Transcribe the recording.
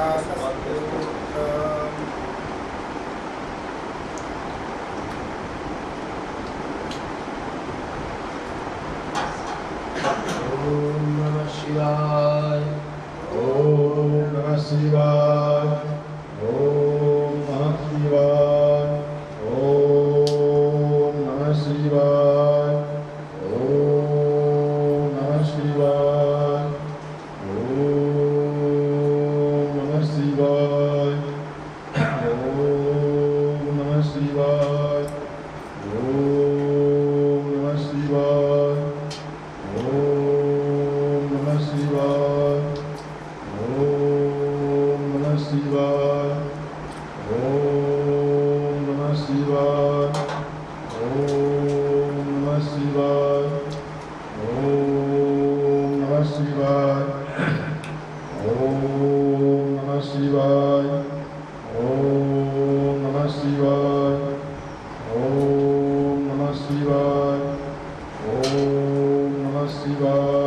Paz. शिवाय ॐ は